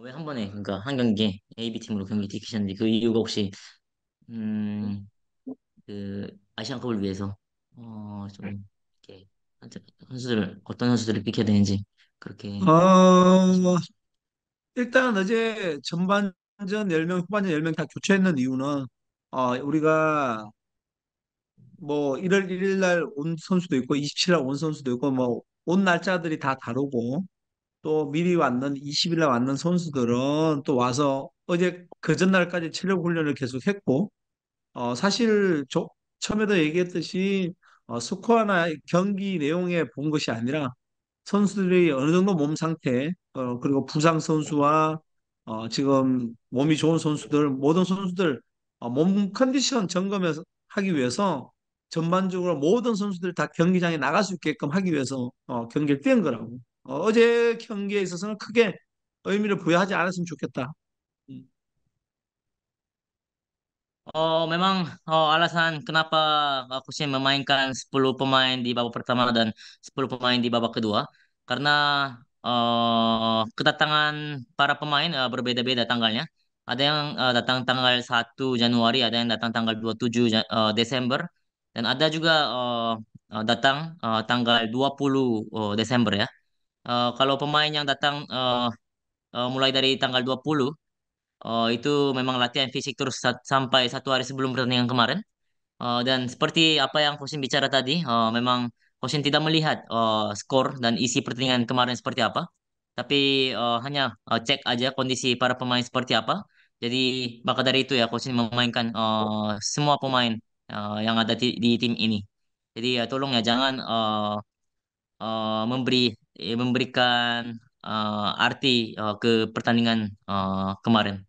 왜 한 번에 그러니까 한 경기에 AB팀으로 경기 뛰기셨는지 그 이유가 혹시 음, 그 아시안컵을 위해서 어, 좀 이렇게 선수들 어떤 선수들을 픽해야 되는지 그렇게 어, 일단 어제 전반전 10명, 후반전 10명 다 교체했는 이유는 어, 우리가 뭐 1월 1일 날 온 선수도 있고 27일 날 온 선수도 있고 뭐 온 날짜들이 다 다르고 또 미리 왔는 20일 날 왔는 선수들은 또 와서 어제 그 전날까지 체력 훈련을 계속 했고 어, 사실 저, 처음에도 얘기했듯이 어, 스코어나 경기 내용에 본 것이 아니라 선수들이 어느 정도 몸 상태, 어, 그리고 부상 선수와 어, 지금 몸이 좋은 선수들, 모든 선수들 어, 몸 컨디션 점검해서 하기 위해서 전반적으로 모든 선수들 다 경기장에 나갈 수 있게끔 하기 위해서 어, 경기를 뛴 거라고. 어, 제 경기에 있어서는 크게 의미를 부여하지 않았으면 좋겠다. 음. Oh, memang oh, alasan kenapa aku sih memainkan 10 pemain di babak pertama dan 10 pemain di babak kedua karena eh, kedatangan para pemain eh, berbeda-beda tanggalnya. Ada yang eh, datang tanggal satu Januari, ada yang datang tanggal 27 Ja- eh, Desember dan ada juga eh, eh, datang eh, tanggal 20 eh, Desember ya. Eh, kalau pemain yang datang eh, eh, mulai dari tanggal 20 eh, itu memang latihan fisik terus sa- sampai satu hari sebelum pertandingan kemarin. Eh, dan seperti apa yang Kosin bicara tadi, eh, memang Kosin tidak melihat eh, skor dan isi pertandingan kemarin seperti apa, tapi eh, hanya eh, cek aja kondisi para pemain seperti apa. Jadi maka dari itu ya Kosin memainkan eh, semua pemain eh, yang ada di, di tim ini. Jadi ya tolong ya jangan eh, eh, memberi memberikan eh, arti eh, ke pertandingan eh, kemarin.